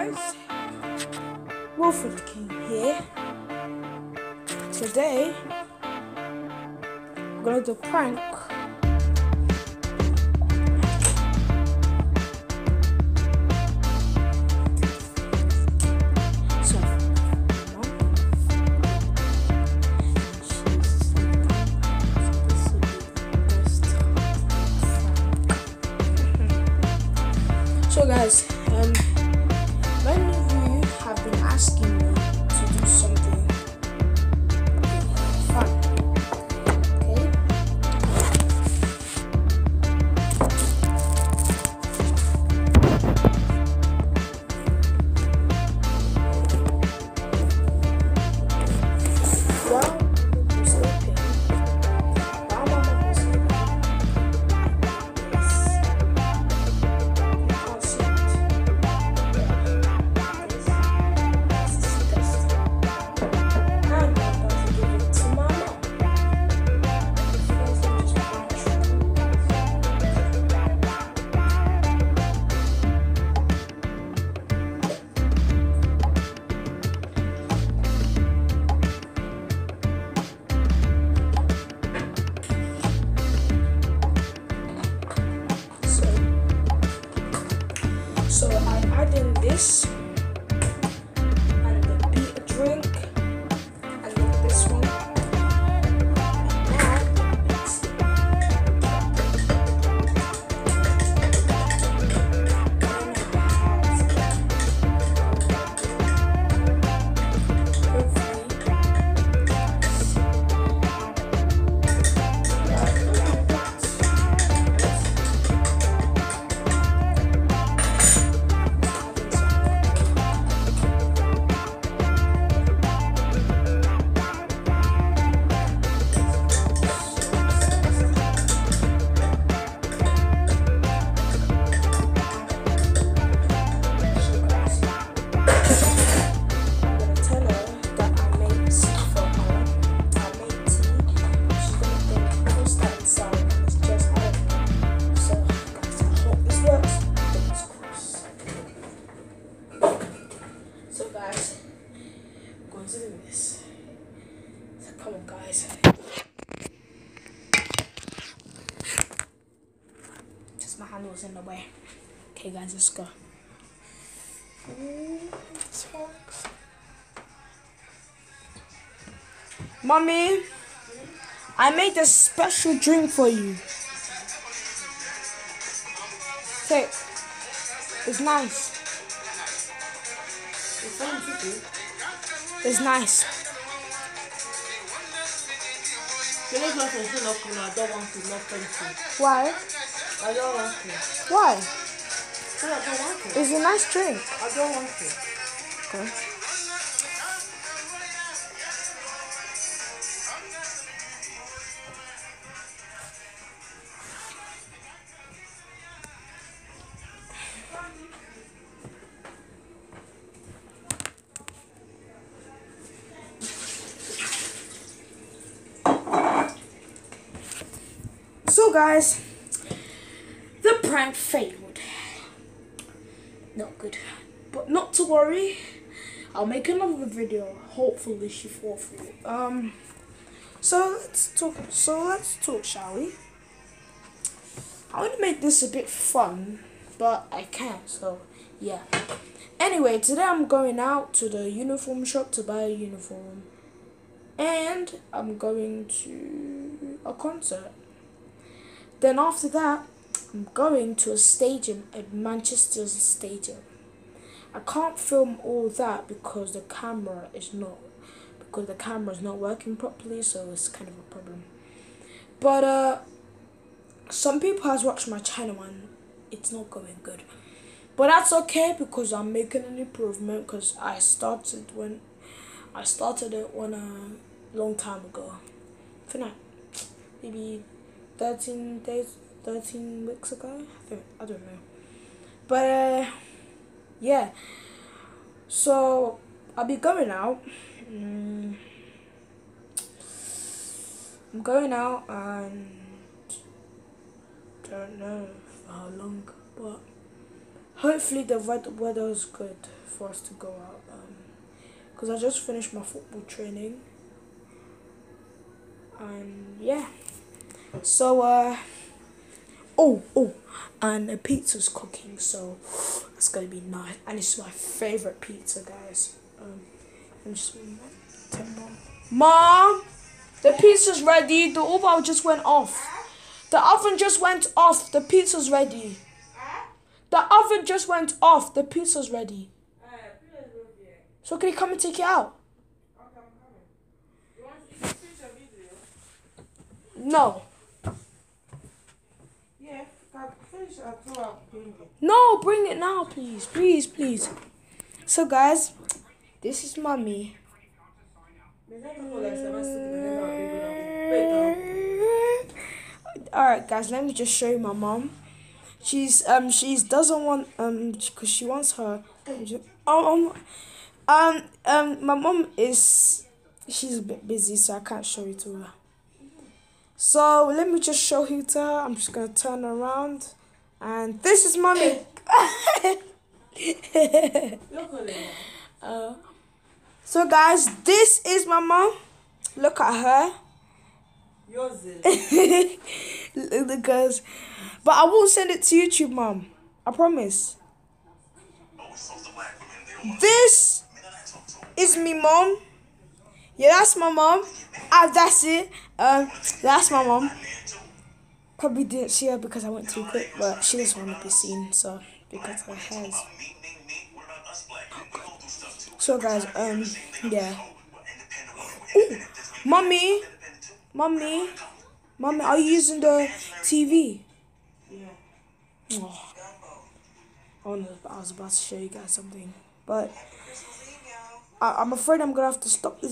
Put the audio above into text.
guys, Wilfred King here. Today, I'm gonna do a prank. So, guys, um, been asking my hand was in the way. Okay guys, let's go. This works. Mommy, I made a special drink for you. Take. It's nice. It's nice. You know what I'm saying? No, I don't want to. No. Why? I don't want to. Why? No, I don't want to. It's a nice drink. I don't want to. Okay. So guys, prank failed. Not good. But not to worry. I'll make another video. Hopefully she fall for it. Um so let's talk so let's talk, shall we? I want to make this a bit fun, but I can't, so yeah. Anyway, today I'm going out to the uniform shop to buy a uniform. And I'm going to a concert. Then after that, going to a stadium at Manchester Stadium. I can't film all that because the camera is not because the camera is not working properly, so it's kind of a problem. But uh, some people has watched my channel and it's not going good. But that's okay because I'm making an improvement because I started when I started it when a long time ago. For now, maybe 13 days 13 weeks ago I don't know but uh yeah so I'll be going out mm, I'm going out and don't know for how long but hopefully the weather is good for us to go out. Because um, I just finished my football training. And yeah. So, uh, oh, oh, and the pizza's cooking, so it's gonna be nice. And it's my favorite pizza, guys. Um, I'm just mom. Mom, the pizza's ready. The oven just went off. The oven just went off. The pizza's ready. The oven just went off. The pizza's ready. So can you come and take it out? No. Yeah, No, bring it now, please. Please, please. So, guys, this is mommy. Alright guys, let me just show you my mom. She's um she's doesn't want um because she wants her oh um um um my mom is she's a bit busy so I can't show you to her. So let me just show you to her. I'm just gonna turn around and this is mommy. uh, so guys, this is my mom. Look at her. Yours is. because, but I won't send it to YouTube, mom. I promise. This is me, mom. Yeah, that's my mom. Ah, that's it. Um, that's my mom. Probably didn't see her because I went too quick, but she doesn't want to be seen, so because her hair's. So guys, um, yeah. Ooh, mommy, mommy, mommy, are you using the TV? Yeah. Oh. I was about to show you guys something, but I'm afraid I'm gonna have to stop this.